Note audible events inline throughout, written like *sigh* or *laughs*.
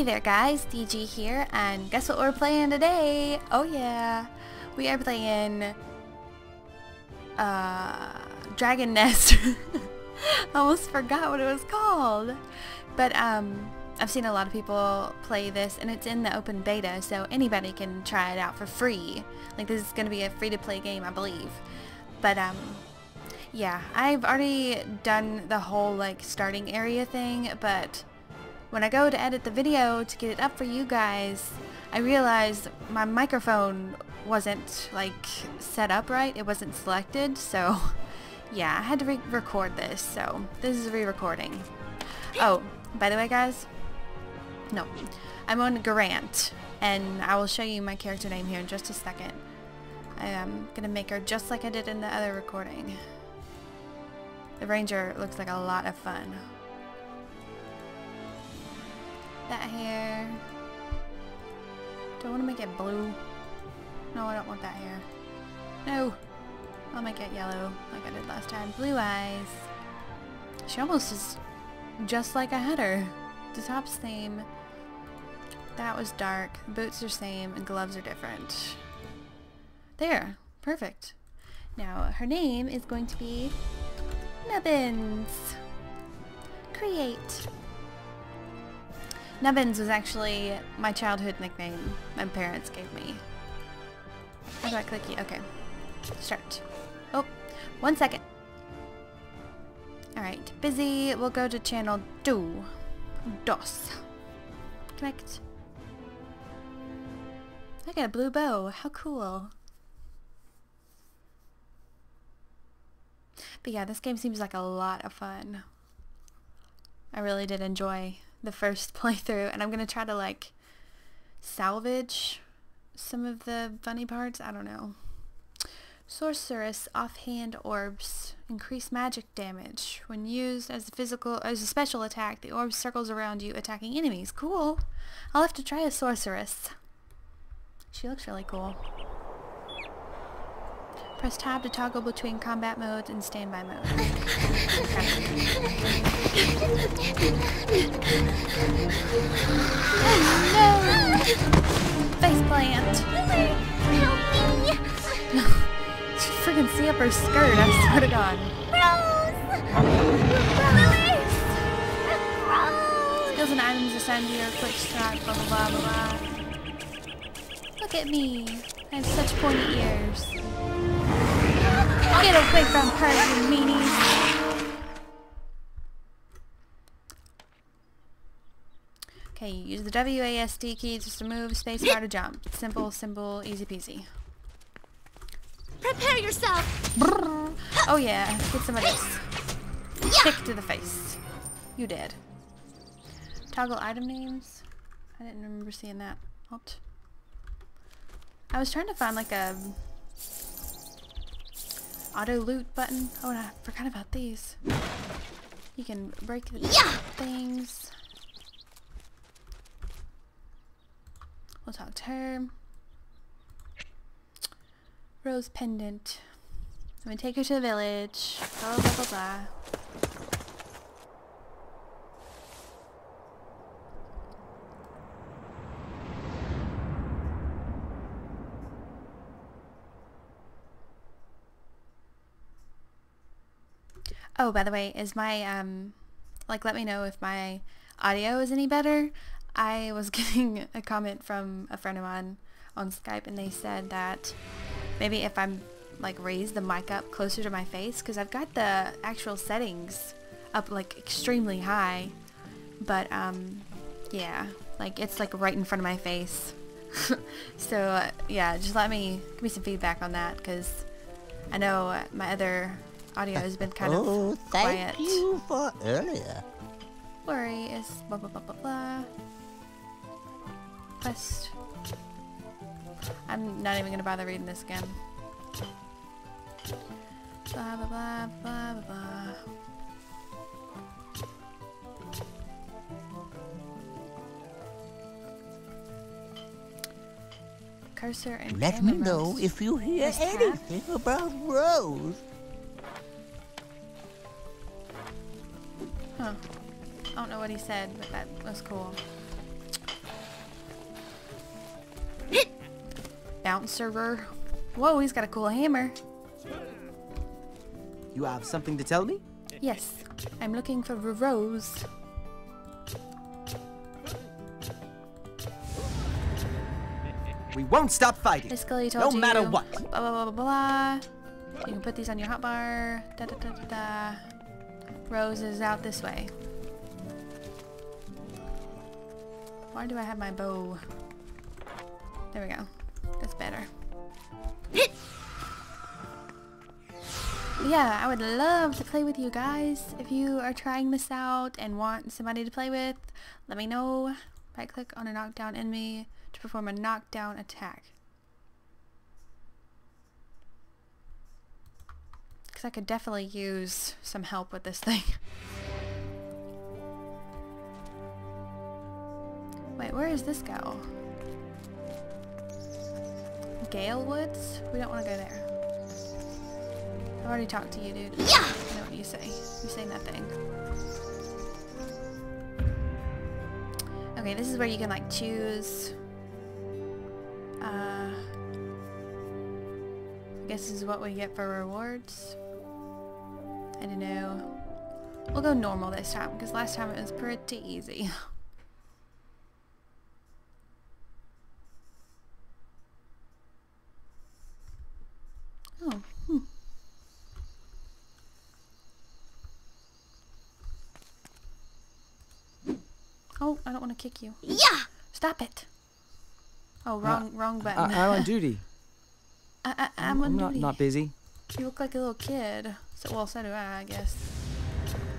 Hey there guys, DG here, and guess what we're playing today? Oh yeah, we are playing uh, Dragon *laughs* Nest. *laughs* Almost forgot what it was called. But um, I've seen a lot of people play this and it's in the open beta so anybody can try it out for free. Like this is going to be a free to play game I believe. But um, yeah, I've already done the whole like starting area thing but when I go to edit the video to get it up for you guys, I realized my microphone wasn't like set up right. It wasn't selected, so *laughs* yeah, I had to re-record this, so this is a re-recording. Oh, by the way guys, no, I'm on Garant, and I will show you my character name here in just a second. I am gonna make her just like I did in the other recording. The ranger looks like a lot of fun that hair. Do I want to make it blue? No, I don't want that hair. No! I'll make it yellow like I did last time. Blue eyes. She almost is just like I had her. The top's same. That was dark. Boots are same and gloves are different. There. Perfect. Now, her name is going to be Nubbins. Create. Nubbins was actually my childhood nickname my parents gave me. How do I click you? Okay. Start. Oh, one second. Alright, busy. We'll go to channel 2. DOS. Connect. I got a blue bow. How cool. But yeah, this game seems like a lot of fun. I really did enjoy the first *laughs* playthrough and I'm going to try to like salvage some of the funny parts. I don't know. Sorceress offhand orbs increase magic damage. When used as a physical as a special attack, the orb circles around you attacking enemies. Cool. I'll have to try a sorceress. She looks really cool. Press tab to toggle between combat modes and standby mode. oh *laughs* no! Face plant! help me! *laughs* she freaking see up her skirt, I swear to god. Rose! Rose! Skills and items assigned to your quick strike, blah blah blah blah. Look at me. I have such pointy ears. Get away from her, you meanies! Okay, use the WASD key to move, space bar to jump. Simple, simple, easy peasy. Prepare yourself! Brrr. Oh yeah, get some of this. Kick to the face. You did. Toggle item names? I didn't remember seeing that. Alt. I was trying to find like a auto loot button. Oh, and I forgot about these. You can break the yeah. things. We'll talk to her. Rose pendant. I'm gonna take her to the village. Blah blah blah blah. Oh, by the way, is my, um, like, let me know if my audio is any better. I was *laughs* getting a comment from a friend of mine on Skype and they said that maybe if I'm, like, raise the mic up closer to my face, because I've got the actual settings up, like, extremely high. But, um, yeah, like, it's, like, right in front of my face. *laughs* so, uh, yeah, just let me, give me some feedback on that, because I know my other audio has been kind oh, of thank quiet. you for earlier. Worry is blah blah blah blah blah. Quest. I'm not even gonna bother reading this again. Blah blah blah blah blah blah. Cursor and Let me know if you hear anything about Rose. Huh. I don't know what he said, but that was cool. *laughs* Bouncer. Whoa, he's got a cool hammer. You have something to tell me? Yes. I'm looking for a rose. We won't stop fighting. no matter what. Blah, blah, blah, blah, blah. You can put these on your hotbar. Da, da, da, da, da. Rose is out this way. Why do I have my bow? There we go. That's better. yeah, I would love to play with you guys. If you are trying this out and want somebody to play with, let me know. Right click on a knockdown enemy to perform a knockdown attack. Because I could definitely use some help with this thing. *laughs* Wait, where does this go? Gale Woods? We don't want to go there. I've already talked to you, dude. Yeah. I know what you say. You say nothing. Okay, this is where you can like choose. Uh, I guess this is what we get for rewards. I don't know. We'll go normal this time because last time it was pretty easy. *laughs* Oh, hmm. Oh, I don't want to kick you. Yeah. Stop it. Oh, wrong, wrong button. I, I'm on *laughs* duty. I, I, I'm, on not, duty. not busy. You look like a little kid. So, well, so do I, I guess.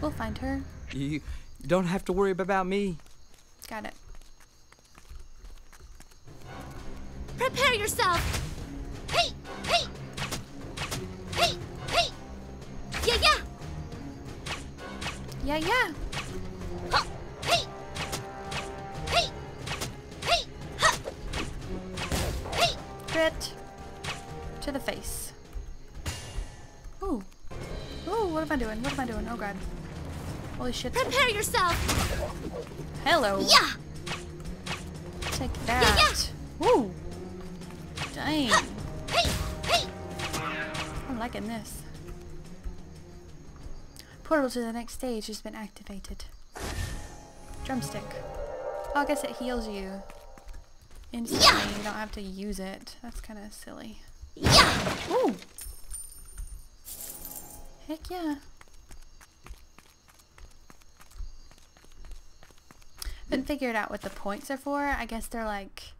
We'll find her. You, you don't have to worry about me. Got it. Prepare yourself. Hey, hey. Hey, hey. Yeah, yeah. Yeah, yeah. Huh. Hey. Hey. Hey. Huh. Hey. Crit. To the face. Ooh. What am I doing? What am I doing? Oh, God. Holy shit. Prepare yourself. Hello. Yeah. Take yeah. that. Ooh. Dang. Hey, hey. I'm liking this. Portal to the next stage has been activated. Drumstick. Oh, I guess it heals you. Instantly, Yeah. you don't have to use it. That's kind of silly. Yeah. Ooh! Heck yeah. Couldn't figure it out what the points are for. I guess they're like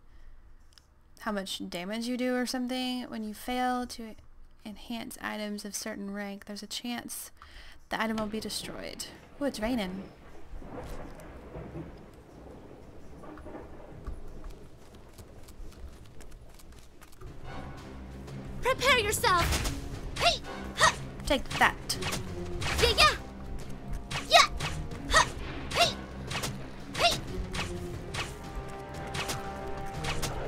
how much damage you do or something. When you fail to enhance items of certain rank, there's a chance the item will be destroyed. Oh, it's raining. Prepare yourself. Take that. Yeah, yeah. Yeah. Huh. Hey. Hey.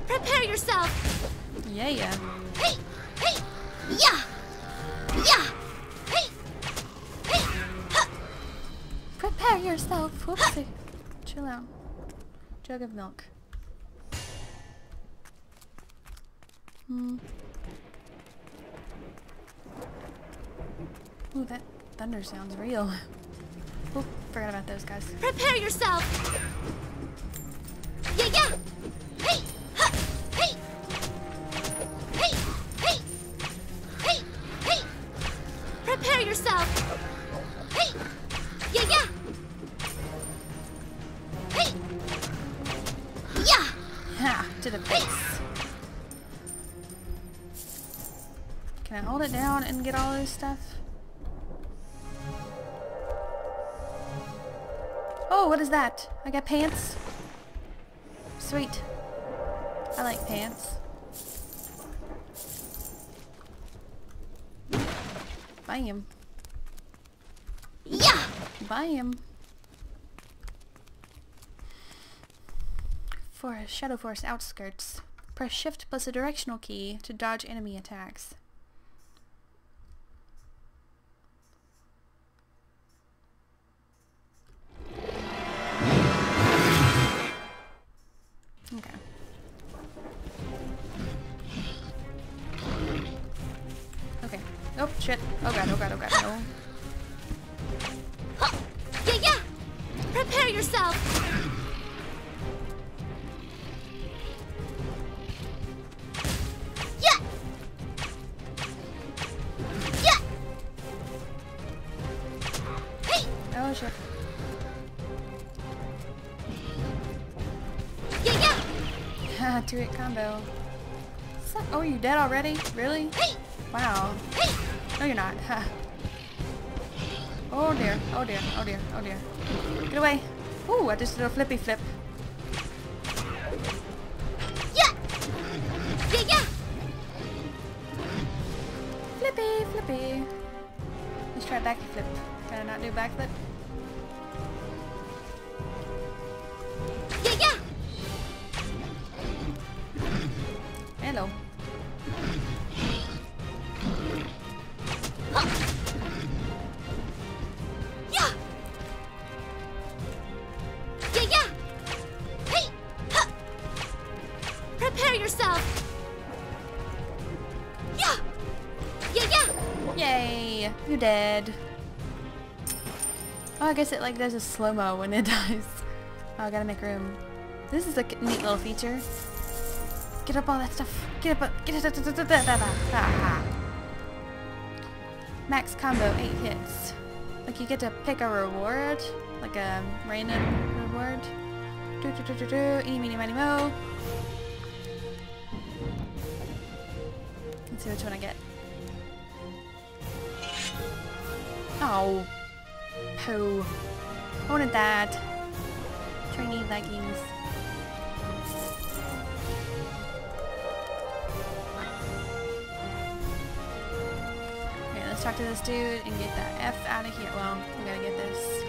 Prepare yourself. Yeah, yeah. Hey. Hey. Yeah. Yeah. Hey. Hey. Huh. Prepare yourself. Whoopsie. Chill out. Jug of milk. Hmm. Ooh, that thunder sounds real. Oop, forgot about those guys. Prepare yourself. Yeah, yeah. Hey. Hey. Hey. Hey. Hey. Hey. Prepare yourself. Hey. Yeah, yeah. Hey. Yeah. Ha! To the face. Can I hold it down and get all this stuff? Oh, what is that? I got pants. Sweet. I like pants. Buy him. Yeah. Buy him. For Shadow Force outskirts, press shift plus a directional key to dodge enemy attacks. Okay. Okay. Oh, shit. Oh god, oh god, oh god, no. *laughs* Yeah, yeah! Prepare yourself! Two hit combo. Suck. Oh, you dead already? Really? Hey. Wow. Hey. No, you're not. oh dear. Oh dear. Oh dear. Oh dear. Get away. Ooh, I just did a flippy flip. Yeah. Yeah, yeah. Flippy, flippy. Let's try back flip. Can I not do backflip? Yay! You dead. Oh, I guess it like does a slow-mo when it *laughs* dies. Oh, I gotta make room. This is a neat little feature. Get up all that stuff. Get up, get it. Max combo, 8 hits. Like you get to pick a reward, like a random reward. Do do do do do, eeny meeny miny mo. Let's see which one I get. Oh. Poo. I wanted that. Trainee leggings. Okay, let's talk to this dude and get that F out of here. Well, we gotta get this.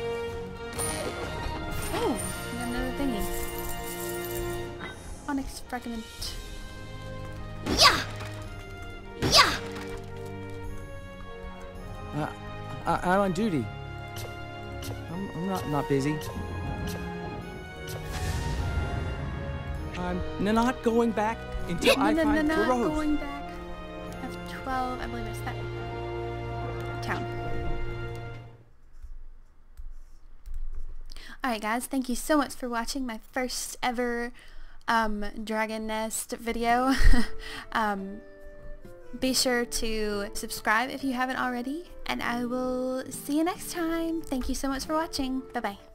Oh, we got another thingy. Onyx fragment. Yeah. Yeah. Uh, I, I'm on duty. I'm, I'm not not busy. I'm not going back until I no, no, find no, the not going back. F12, I believe it's that town. Alright guys, thank you so much for watching my first ever um, Dragon Nest video. *laughs* um, be sure to subscribe if you haven't already, and I will see you next time. Thank you so much for watching. Bye-bye.